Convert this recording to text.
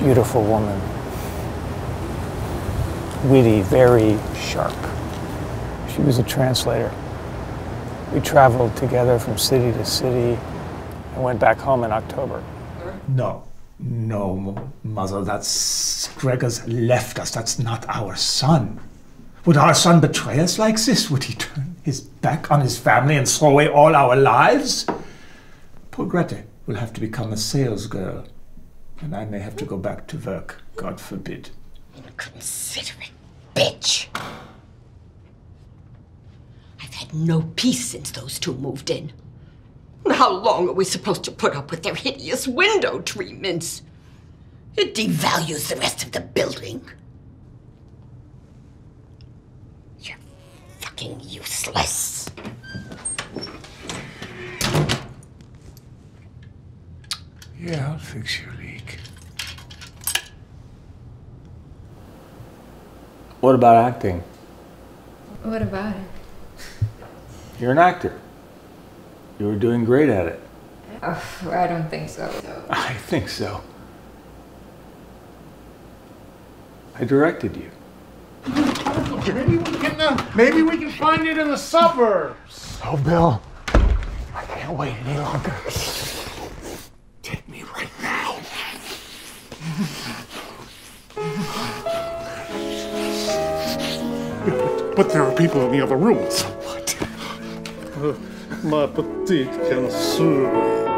beautiful woman. Witty, very sharp. She was a translator. We traveled together from city to city and went back home in October. No, no, mother, that's Gregor's left us. That's not our son. Would our son betray us like this? Would he turn his back on his family and throw away all our lives? Poor Grete will have to become a sales girl, and I may have to go back to work, God forbid. Inconsiderate bitch. I've had no peace since those two moved in. How long are we supposed to put up with their hideous window treatments? It devalues the rest of the building. You're fucking useless. Yeah, I'll fix your leak. What about acting? What about it? You're an actor. You were doing great at it. Oh, I don't think so. I think so. I directed you. Maybe we can, uh, maybe we can find it in the suburbs. Oh, Bill, I can't wait any longer. but, there are people in the other room. So what? Uh, Ma petite connoisseur.